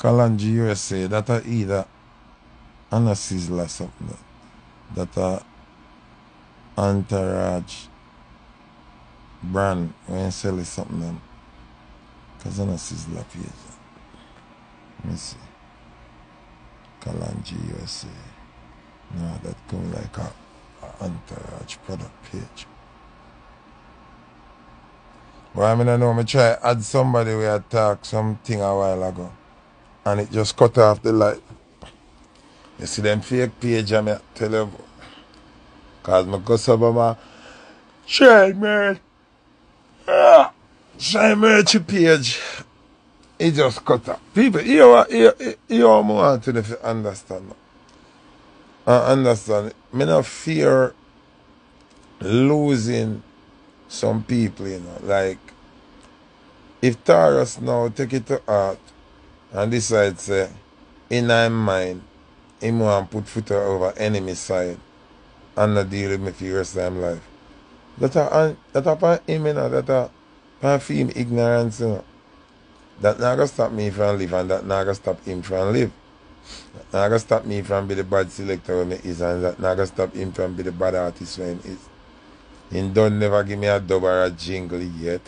Kalonji USA, that either on a Sizzla something. Entourage brand when sell something them. Cause on a Sizzla page. Let me see. Kalonji USA. No, that come like a, a entourage product page. Well, I mean, I know I try add somebody we had talk something a while ago and it just cut off the light. You see them fake page I tell you Kaz mwen kosaba ma, chay men, ah, chay men chi pej, i just cut up. People, yo, yo, yo mwen an to defi understand. An understand. Men an fear losing some people, you know. Like, if Taurus now take it to heart, and decide say, in my mind, him wan put footer over enemy side, and not deal with me for the rest of him life. That a that a pan him you know, that a pan for him ignorance you know. That not gonna stop me from live and that not gonna stop him from live. That not gonna stop me from be the bad selector when me is and that not gonna stop him from be the bad artist when he is. He don't never give me a dub or a jingle yet.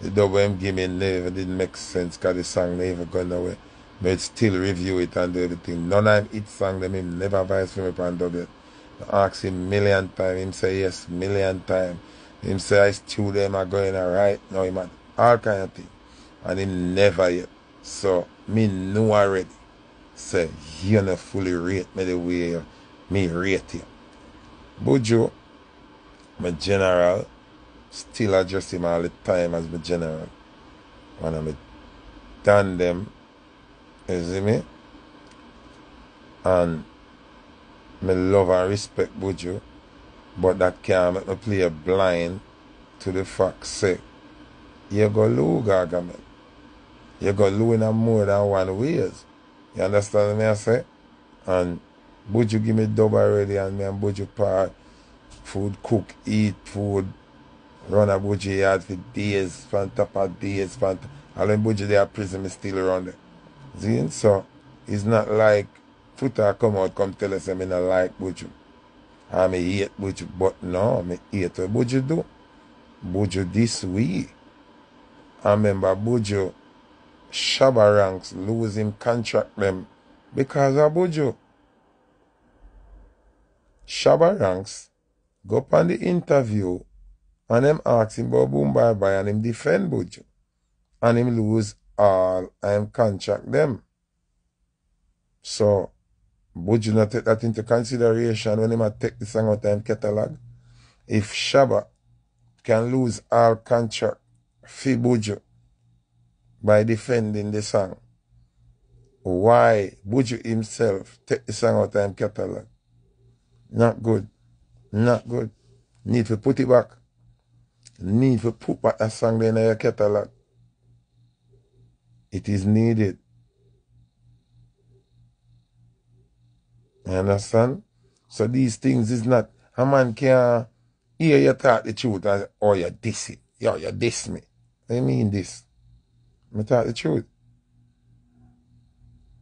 The dub him give me never didn't make sense because the song never gone away. But still review it and do everything. None of hit song them him never voice for me on dub it. Ask him million time, him say yes, million time. Him say I still them are going alright. No him all kind of thing. And him never yet. So me know already. Say you not fully rate me the way me rate you. Buju, my general, still address him all the time as my general. When I'm done them, you see me? And me love and respect Buju, but that can't make me play blind to the fact say you go lose Gargamel. You go lose in a more than one ways. You understand me I say? And Buju give me dub already and me and Buju part food cook, eat food, run a Buju yard for days, from top of days, from all when Buju there prison me still around there. See? So it's not like Twitter kom out kom tele se mi nan like Boujou. A mi hate Boujou, but nan, mi hate we Boujou do. Boujou dis we. A memba Boujou, Shabba Ranks lose him contract dem because a Boujou. Shabba Ranks go pan di interview an em aks him bo boom bye bye an him defend Boujou. An him lose all an him contract dem. So, Buju not take that into consideration when him take the song out of catalog. If Shabba can lose all contract for Buju by defending the song, why Buju himself take the song out of catalog? Not good. Not good. Need to put it back. Need to put back that song in your catalog. It is needed. You understand? So these things is not a man can hear you talk the truth and oh you diss it. Yo, you diss me. What you mean this? Me talk the truth.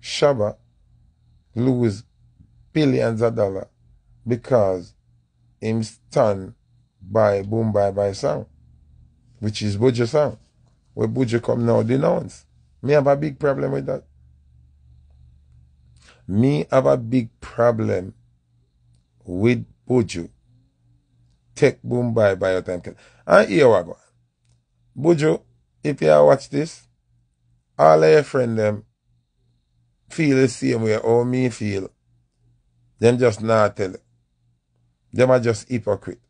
Shabba lose billions of dollars because him stand by Boom Bye Bye song, which is Buju song. Where Buju come now denounce. Me have a big problem with that. Me have a big problem with Buju. Take Boom Bye Bye your time. And here we go. Buju, if you watch this, all of your friend them feel the same way how me feel. Them just not tell it. Them are just hypocrite.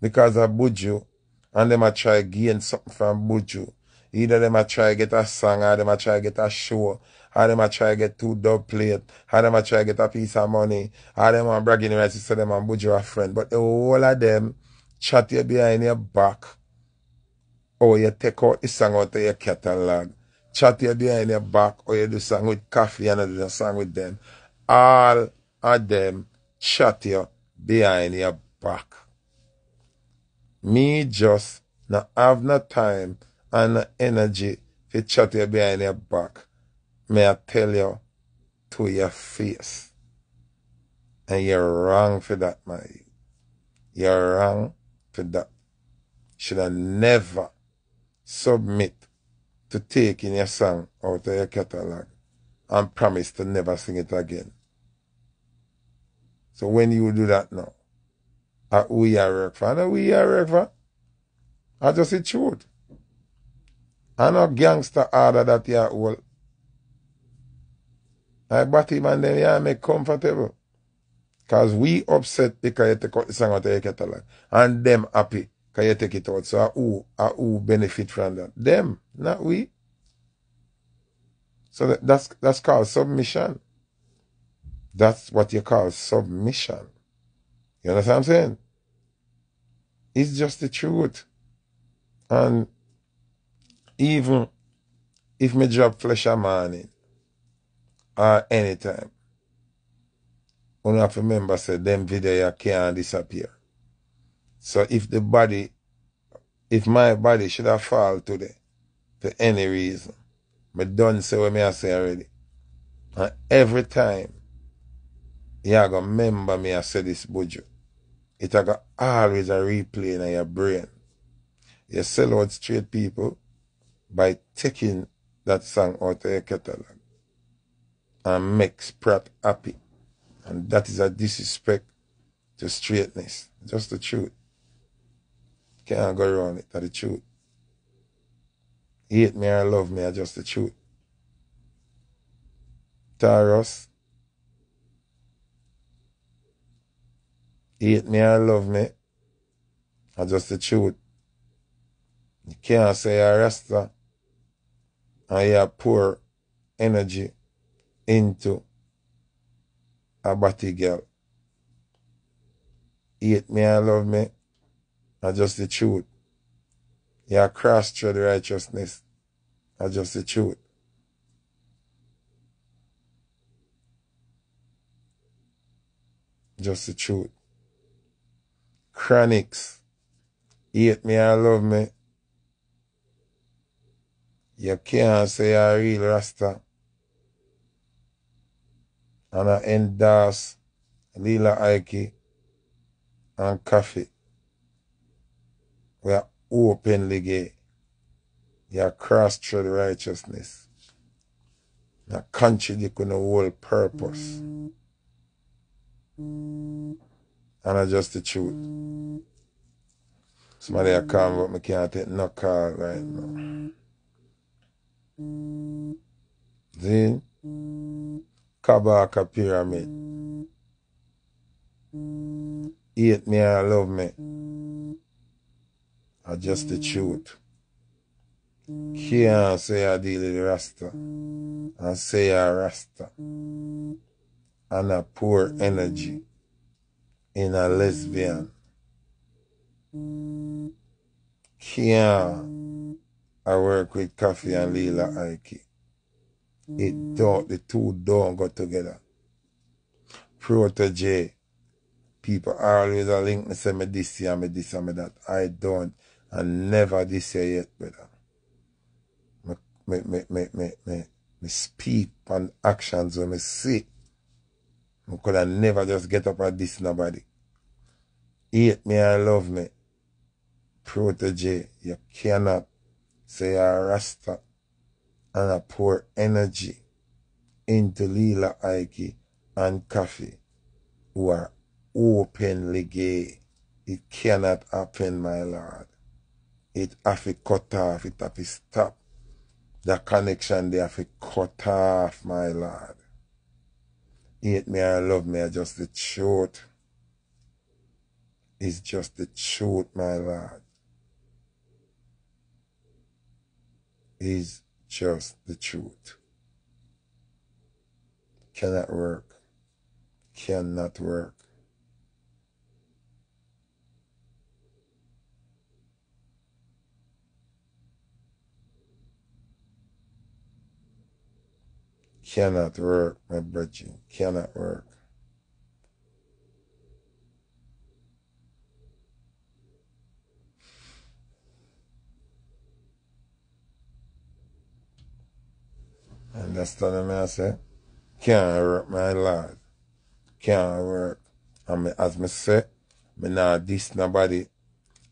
Because of Buju, and them a try gain something from Buju. Either them a try get a song, or them a try get a show, How them a try get two dub plate? How them a try get a piece of money? How them a bragging rights to them and butcher a friend? But the whole of them chat you behind your back. Or you take out the song out of your catalog. Chat you behind your back or you do song with coffee and do song with them. All of them chat you behind your back. Me just not have no time and no energy to chat you behind your back. May I tell you to your face. And you're wrong for that, my. You're wrong for that. Should I never submit to taking your song out of your catalog and promise to never sing it again. So when you do that now, are we are work for? And we are work for? I just the truth. I know gangster order that you all. I bat him and then you make comfortable. Cause we upset because you take out the song out of your catalog. And them happy because you take it out. So who, who benefit from that? Them, not we. So that, that's that's called submission. That's what you call submission. You understand what I'm saying? It's just the truth. And even if me drop flesh a morning or anytime, you have to remember say them video can't disappear. So if the body, if my body should have fall today for any reason, me done say what me I say already. And every time you are gonna remember me I say this Buju. It a always a replay in your brain. You sell out straight people by taking that song out of your catalog and make Sprat happy. And that is a disrespect to straightness. Just the truth. Can't go around it. That's the truth. Hate me or love me, I just the truth. Tarrus. Hate me or love me, that's just the truth. You can't say you're a Rasta and you pour energy into a body girl. Hate me and love me, that's just the truth. You cross the righteousness, that's just the truth. Just the truth. Chronixx. Hate me or love me. You can't say a real Rasta. And I endorse Lila Ike and Koffee. We are openly gay. You are cross through the righteousness. You contradict with the whole purpose. And I just the truth. Somebody I come but me can't take no call right now. See? Kabaka pyramid. Hate me or love me. I just the truth. Can't say I deal with Rasta. And say I Rasta. And a poor energy in a lesbian. Can't I work with Koffee and Lila Ike. It don't, the two don't go together. Protoje. People always a link me say me this and me this and me that. I don't. And never this year yet, brother. Me, me, me, me, me, me, me speak on actions when me see. I could have never just get up and diss nobody. Hate me and love me. Protoje. You cannot say a Rasta and I pour energy into Lila Ike and Koffee who are openly gay. It cannot happen, my lord. It have to cut off, it have to stop. The connection they have to cut off, my lord. Hate me or love me, just the truth. It's just the truth, my lord. Is just the truth. Cannot work. Cannot work. Cannot work, my brother. Cannot work. Understand what I say? Can't work, my lord. Can't work. And me, as me say, me not diss nobody.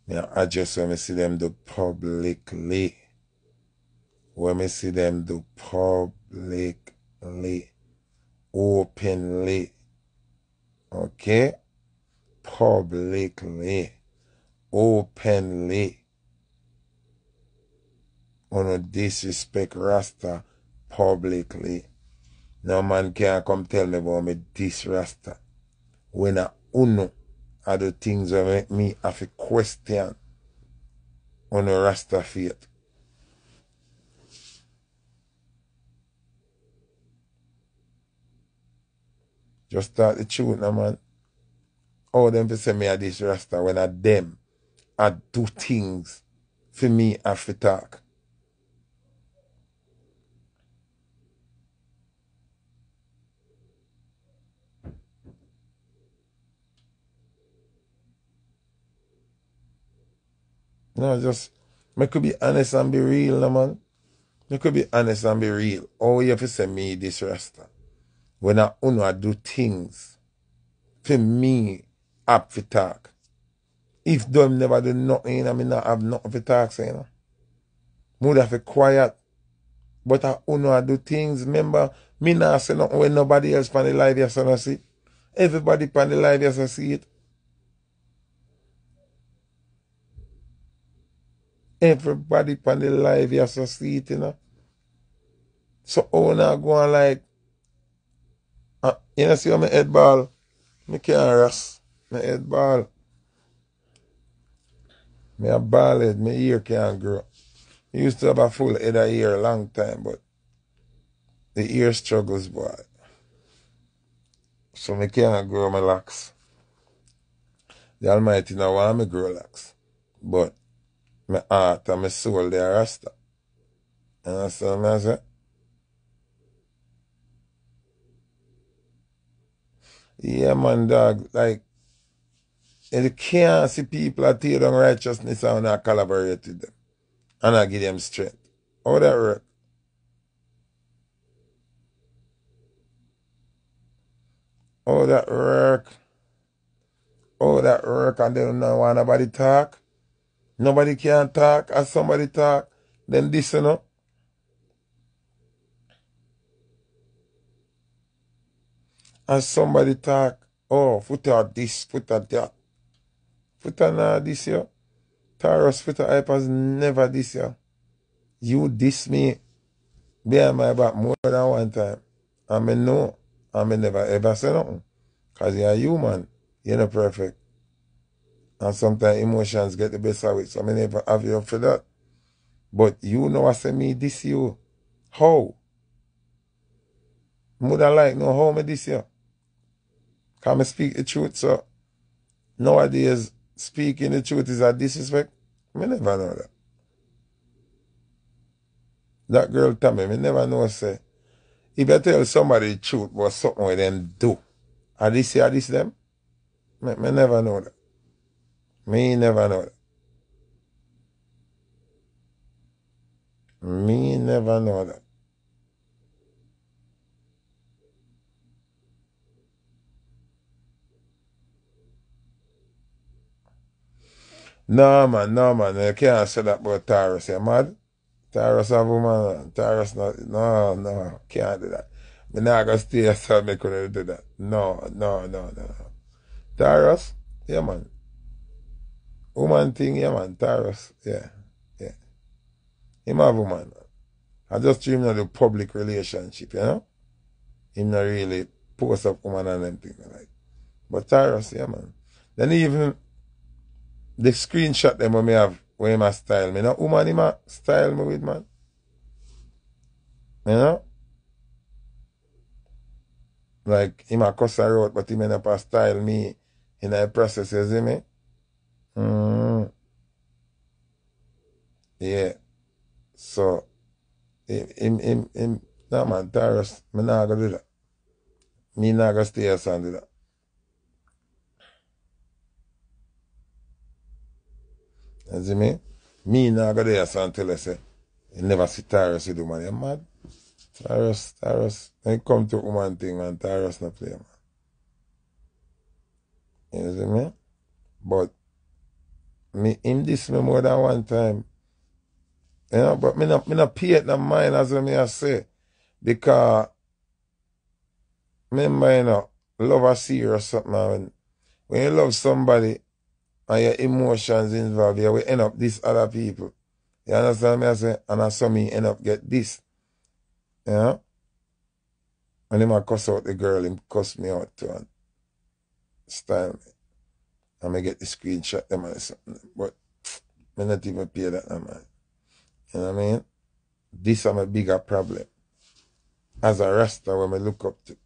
Me address when me see them do publicly. When me see them do publicly. Openly. Okay? Publicly. Openly. Wanna disrespect Rasta publicly. No man can come tell me about me this Rasta. When I uno are the things that make me have a question on a Rasta faith. Just start the truth now, man. All them to say me a this Rasta when I them I do things for me to talk. No, just, me could be honest and be real, no man. Me could be honest and be real. Oh, you have to say me this rasta. When I uno I do things, for me, up for talk. If them never do nothing, you know, me not have nothing for talk, so, you know. Mood have to quiet. But I uno I do things, remember, me not say nothing when nobody else pan the live, yes, and I see. Everybody pan the live, yes, I see it. Everybody on the live yes I see it, you know. So how now go on like uh, you know see how my head ball? Me can't rest. My head ball. Me a ball head, my ear can't grow. I used to have a full head of ear a long time, but the ear struggles, boy. So me can't grow my locks. The Almighty now want me grow locks. But my heart and my soul they are rasta. You understand what I say? Yeah, man, dog. Like, you can't see people that tear down righteousness and not collaborate with them. And I give them strength. How that work? How that work? How that work and they don't know why nobody talk? Nobody can talk as somebody talk. Then listen up. As somebody talk, oh, foot out this, foot out that. Foot on uh, this year. Taurus, foot on hypers, never this year. You diss me behind my back more than one time. I mean, no. I mean, never ever say nothing. Because you're human. You're not perfect. And sometimes emotions get the best of it. So I never have you for that. But you know I say me this you. How? Mother like know how me this you. Can I speak the truth? So nowadays speaking the truth is a disrespect. Me never know that. That girl tell me, me never know say if I tell somebody the truth about something with them do, are this are this them? Me, me never know that. Me never know that. Me never know that. No man, no man, you can't say that about Taurus, you mad? Taurus a woman, Taurus not, no, no, can't do that. Me not gonna stay so me couldn't do that. No, no, no, no. Taurus, yeah man. Woman thing, yeah man, Taurus, yeah, yeah. Him have woman. I just dream of the public relationship, you know? Him not really post up woman and them things like. But Taurus, yeah man. Then even the screenshot them when me have when him a style me. Now woman him a style me with man. You know? Like him a cuss her out but him end up a style me in a process, you see me? Mm. Yeah. So, him, him, him, him, nah man, Taurus, me nah go do that. Me nah go stay here and do that. You see me? Me nah go there and tell her say, you e never see Taurus with e woman, you e mad? Taurus, Taurus, when it come to woman thing, man, Taurus no play, man. You see me? But, me him this me more than one time. You know, but me not me not pay it no mind as me I say. Because remember, you know, love a serious something when, when you love somebody and your emotions involved, you will end up this other people. You understand me? I say, and I saw me end up get this. You know? And him I cuss out the girl, him cuss me out too and style me. I may get the screenshot them or something. But me not even pay that no man. You know what I mean? This is my bigger problem. As a Rasta when I look up to.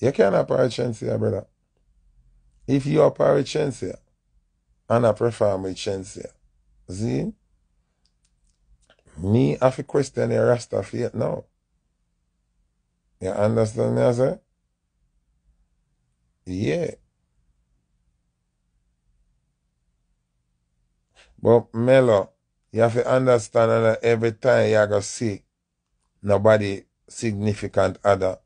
You can't power here, brother. If you are power here, and I prefer my chance here. See? Me have to question the Rasta faith now. You understand me I say? Yeah. But Mello, you have to understand that every time you go see nobody significant other.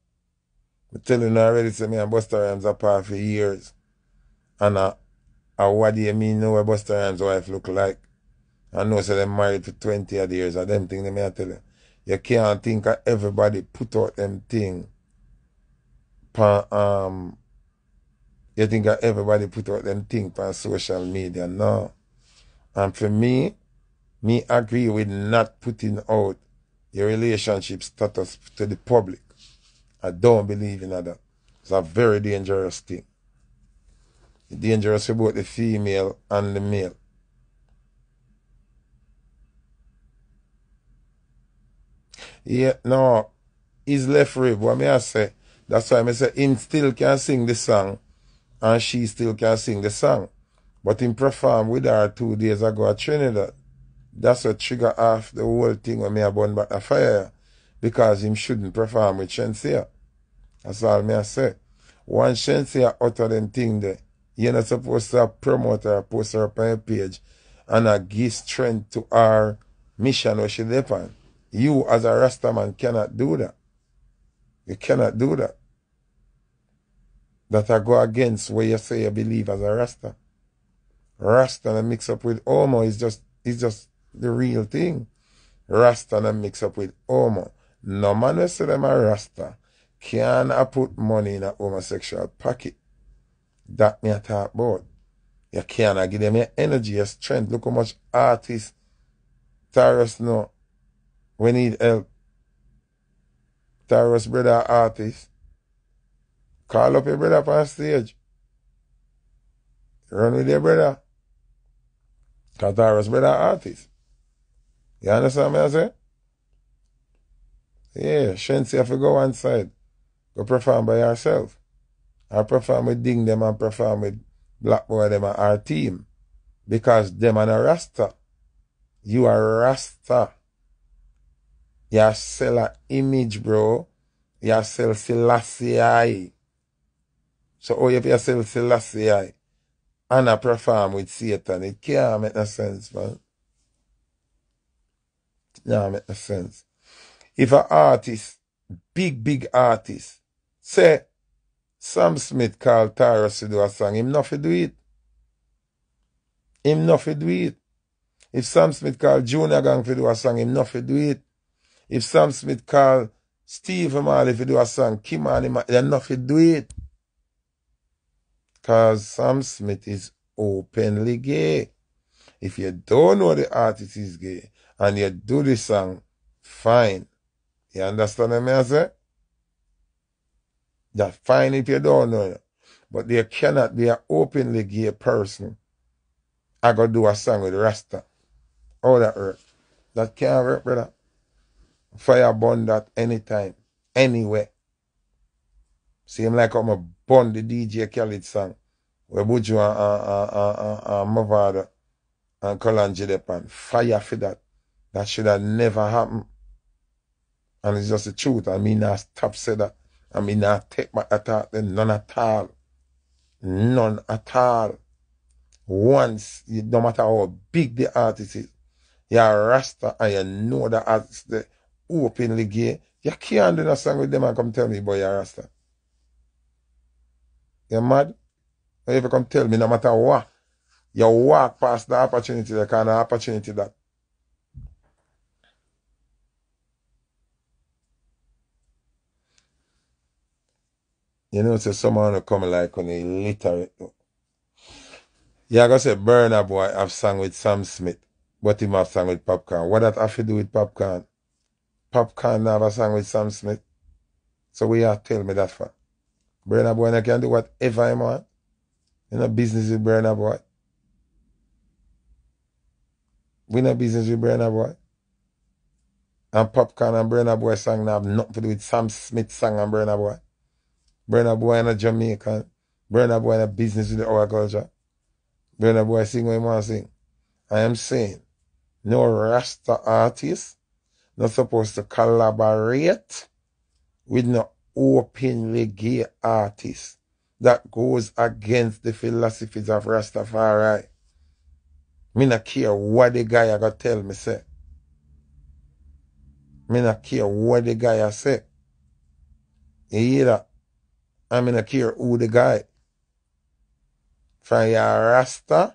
I tell you already, say me and Busta Rhymes apart for years. And uh, uh, what do you mean know what Busta Rhymes' wife look like? I know say they married for 20 odd years. I them thing they may I tell you. You can't think of everybody put out them thing. Um, you think of everybody put out them thing on social media. No. And for me, me agree with not putting out your relationship status to the public. I don't believe in that. It's a very dangerous thing. It's dangerous for both the female and the male. Yeah, no, he's left rib. What may I say? That's why I say him still can sing the song and she still can sing the song. But him perform with her two days ago at Trinidad. That's what trigger off the whole thing when me a burn back the fire. Because him shouldn't perform with Shenseea. That's all me I say. Once Shenseea utter them thing there, you're not supposed to promote her, post her up on your page, and a give strength to our mission where she on. You as a Rastaman cannot do that. You cannot do that. That I go against what you say you believe as a Rasta. Rasta and mix up with Omo is just is just the real thing. Rasta and mix up with Omo. No man will say them a Rasta can I put money in a homosexual pocket. That me a talk about. You can't give them your energy, your strength. Look how much artists Tarrus know we need help. Tarrus brother artist. Call up your brother on stage. Run with your brother. Because Tarrus brother artist. You understand me I say? Yeah, Shenseea have to go one side. Go perform by yourself. I perform with Ding them and perform with Black Boy them and our team. Because them and a Rasta. You are Rasta. You sell a image, bro. You sell Selassie. So oh if you sell Selassie and I perform with Satan. It e can't make no sense, man. It can't make no sense. If an artist, big, big artist, say Sam Smith called Tyrus to do a song, him nothing do it. Him nothing do it. If Sam Smith called Junior Gang to do a song, him nothing do it. If Sam Smith called Steve Marley to do a song, Kim and him, they nothing do it. Because Sam Smith is openly gay. If you don't know the artist is gay and you do the song, fine. You understand what I say? That's fine if you don't know it. But there cannot be an openly gay person. I go do a song with Rasta. All that work. That can't work, brother. Fire burn that anytime, anywhere. Same like I'm a burn the DJ Khaled song. Where Buju and, and, and, and, and Mavado and Kalonji Depan. Fire for that. That should have never happened. And it's just the truth. I mean, I stop say that. I mean, I take my attack, then none at all. None at all. Once, you, no matter how big the artist is, you're a Rasta and you know the artist openly gay, you can't do a song with them and come tell me, boy, you're a Rasta. You're mad? You come tell me, no matter what, you walk past the opportunity, the kind of opportunity that You know, say someone will come like on a literate. Yeah, I say Burna Boy have sang with Sam Smith, but him have sang with Popcaan. What that have to do with Popcaan? Popcaan never sang with Sam Smith. So we are tell me that for. Burna Boy can do whatever he want. You know business with Burna Boy. We no business with Burna Boy. And Popcaan and Burna Boy song have nothing to do with Sam Smith song and Burna Boy. Burna Boy in a Jamaican. Burna Boy in a business with our culture. Burna Boy sing what he want to sing. I am saying, no Rasta artist not supposed to collaborate with no openly gay artist that goes against the philosophies of Rastafari. Me not care what the guy I got tell me say. Me not care what the guy I say. You hear that? I mean, I care who the guy. From your Rasta,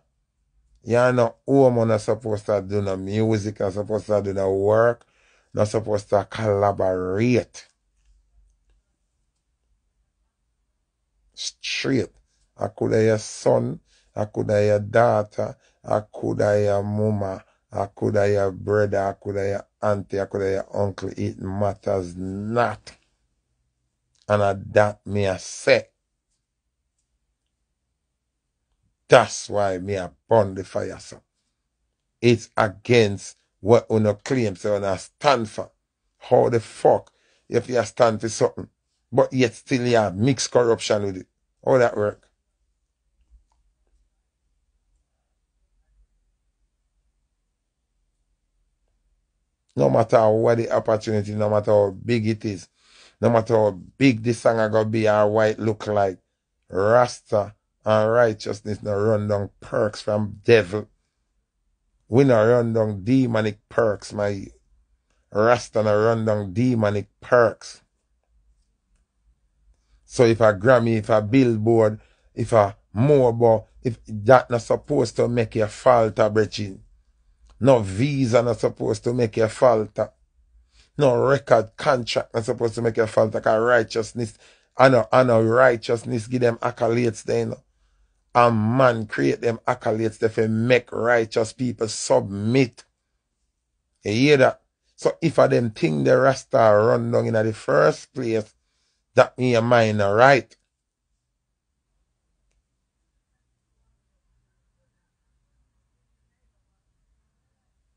you're not home not supposed to do no music, not supposed to do no work, not supposed to collaborate. Straight. I could have son, I could have daughter, I could have mama, I could have brother, I could have your auntie, I could have uncle. It matters not. And a that me a say. That's why me a burn the fire, so. It's against what una claim say una stand for. How the fuck if you stand for something, but yet still you have mixed corruption with it. How that work? No matter what the opportunity, no matter how big it is, no matter how big this song are gonna be or what it look like, Rasta and righteousness no run down perks from devil. We no run down demonic perks, my Rasta no run down demonic perks. So if a Grammy, if a billboard, if a MOBO, if that not supposed to make you falter, brethren. No visa not supposed to make you falter. No record contract not supposed to make you falter because righteousness and a, and a righteousness give them accolades then. You know. And man create them accolades to make righteous people submit. You hear that? So if a them think the Rasta run down in the first place, that mean your mind not right.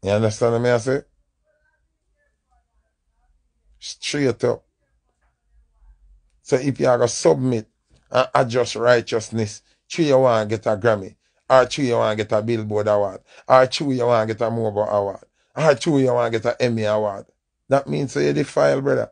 You understand what I say? Straight up. So if you are going to submit and adjust righteousness, true you want to get a Grammy, or true you want to get a Billboard Award, or true you want to get a MOBO Award, or true you want to get an Emmy Award. That means so you defile, brother.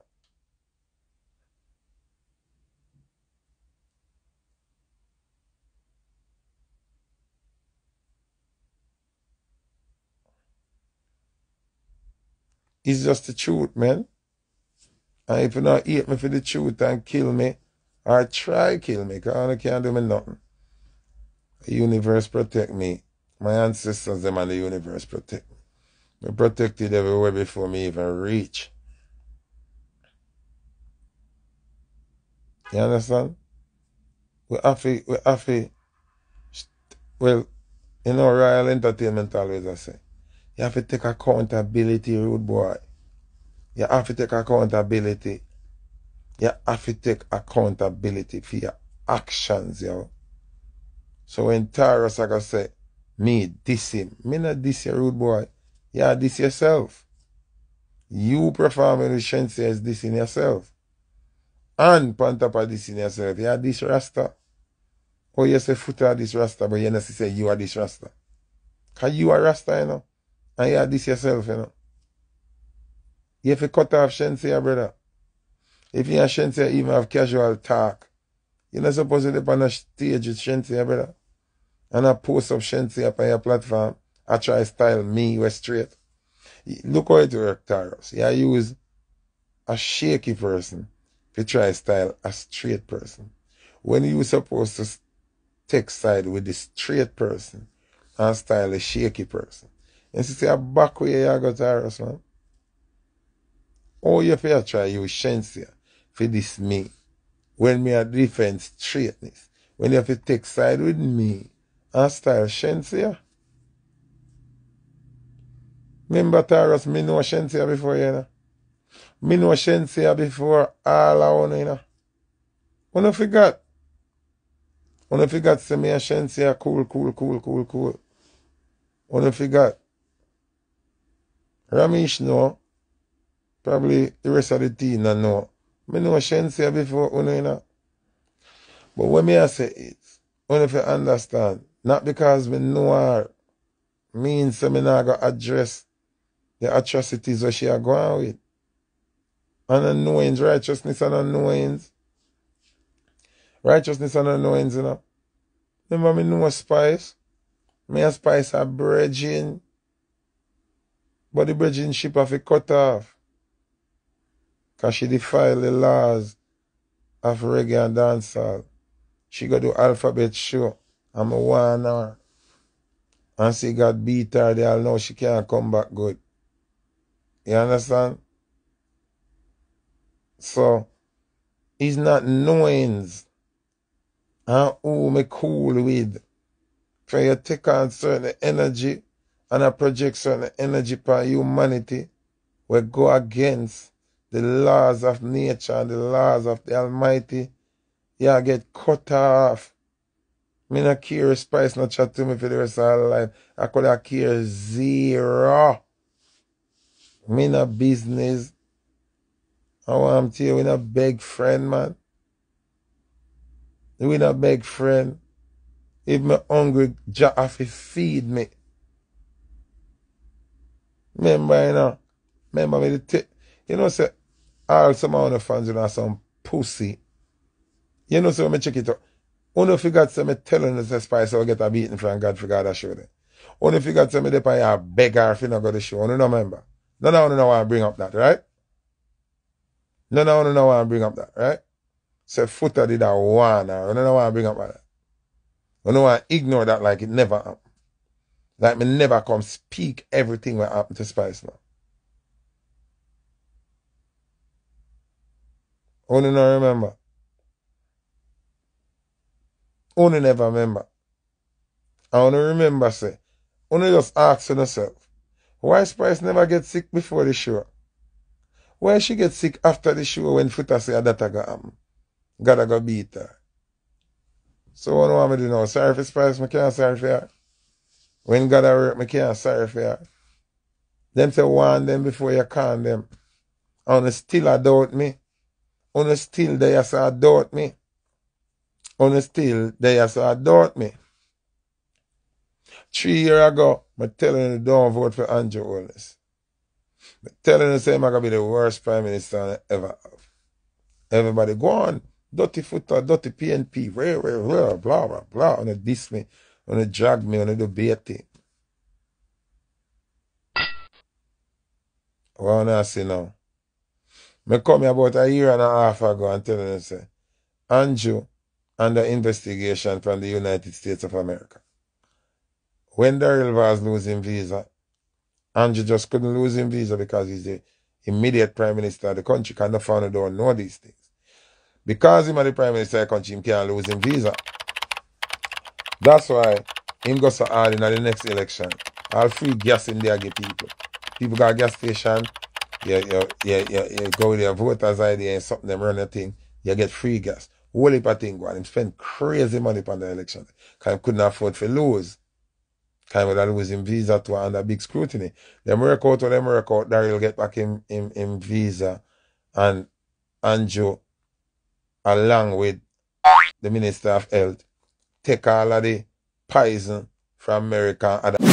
It's just the truth, man. And if you not hate me for the truth and kill me, or try kill me, because I can't do me nothing. The universe protect me. My ancestors, them and the universe protect me. Me protected everywhere before me even reach. You understand? We have to, we have to, well, you know, Royal Entertainment always I say, you have to take accountability, rude boy. You have to take accountability. You have to take accountability for your actions, yo. So when Tarrus I say, me diss him, me not diss you, rude boy. Yeah, diss yourself. You performing with Shenseea is dissing yourself. And of dissing yourself, yeah, this Rasta. Oh, you say foot are this Rasta, but you not say you are this Rasta. Cause you are Rasta, you know. And you this yourself, you know. If You cut off Shenseea, brother. If you and Shenseea even have casual talk, you're not supposed to be on a stage with Shenseea, brother. And I post up Shenseea up on your platform. I try style me with straight. Look how it works, Tarrus. You use a shaky person to try style a straight person. When you supposed to take side with the straight person and style a shaky person. Yon si se a bak weye ya go taros man. Ou ye fe a try yon shens ya fe dis me. Wen me a defend straightness. Wen ye fe tek side with me. An style shens ya. Memba taros mi nou shens ya before ye na. Mi nou shens ya before all a one ye na. Wan a figat. Wan a figat se mi a shens ya cool, cool, cool, cool, cool. Wan a figat. Ramesh know. Probably the rest of the team don't know. Me know Shenseea before, you know. But when me I say it, when if you understand, not because me know her, means so me not go address the atrocities that she are going with. And unknowings, righteousness and unknowings. Righteousness and unknowings, you know. Remember me know spice? Me and spice are bridging. But the bridging ship have to cut off. Cause she defile the laws of reggae and dancehall. She go do alphabet show. I'm a one her. And she got beat her, they all know she can't come back good. You understand? So, it's not knowings and who me cool with. For you take on certain energy and I project certain energy upon humanity we go against the laws of nature and the laws of the Almighty, you get cut off. Me not care spice not chat to me for the rest of my life. I could have care zero. Me not business. I want to you, we not beg friend, man. We not beg friend. If me hungry, Jah have to feed me. Remember, you know. Remember me the t- you know, say all some of the fans you know some pussy. You know, so me check it out. Only forgot say me telling the spice will get a beating from God for God to show them. Only forgot say me they pay a beggar if you not go to show. Only no remember. None of you know why I bring up that, right? None of you know why I bring up that, right? Say Foota did a one, or you know why I bring up that. You know why I ignore that like it never happened. Like me never come speak everything what happened to Spice now. Only not remember. Only never remember. I only remember say, only just ask yourself, why Spice never get sick before the show? Why she get sick after the show when Foota say that I got um, gotta go beat her? So what do want me to know? Sorry for Spice, I can't sorry for her. When God work, I can't sorry for her. Them say warn them before you can them. And still adult me. On still they as adult me. On still they as adult me. Three years ago, I telling you don't vote for Andrew Holness. I telling you say I'm gonna be the worst prime minister I ever have. Everybody go on. Dirty Foota, dirty PNP, blah, blah, blah, blah, blah, on a diss me, on a drag me, on a debate thing. What I say now? Me come about a year and a half ago and telling you say, Andrew under investigation from the United States of America. When Daryl was losing visa, Andrew just couldn't lose him visa because he's the immediate prime minister of the country. Kind of found don't know these things. Because he's the prime minister of the country, him can't lose him visa. That's why him go so hard in the next election. I'll free gas in there get people. People got gas station, you, you, you, you, you go with your voters ID and something them run a thing, you get free gas. Whole heap of thing go on. Him spend crazy money on the election. Because he couldn't afford to lose. Kind of losing visa to under big scrutiny. Them work out or them work out, Daryl get back in, in, in visa and Andrew along with the Minister of Health take all of the poison from America and